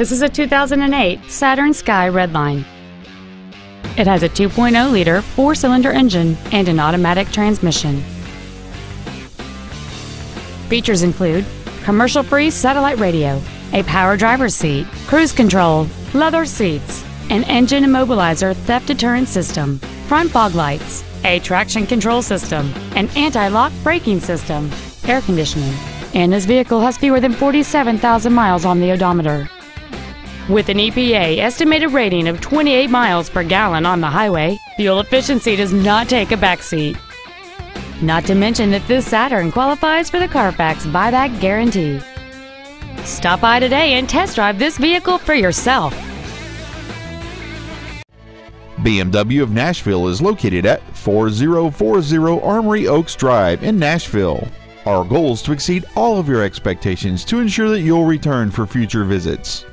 This is a 2008 Saturn Sky Redline. It has a 2.0-liter four-cylinder engine and an automatic transmission. Features include commercial-free satellite radio, a power driver's seat, cruise control, leather seats, an engine immobilizer theft deterrent system, front fog lights, a traction control system, an anti-lock braking system, air conditioning, and this vehicle has fewer than 47,000 miles on the odometer. With an EPA estimated rating of 28 miles per gallon on the highway, fuel efficiency does not take a backseat. Not to mention that this Saturn qualifies for the Carfax buyback guarantee. Stop by today and test drive this vehicle for yourself. BMW of Nashville is located at 4040 Armory Oaks Drive in Nashville. Our goal is to exceed all of your expectations to ensure that you'll return for future visits.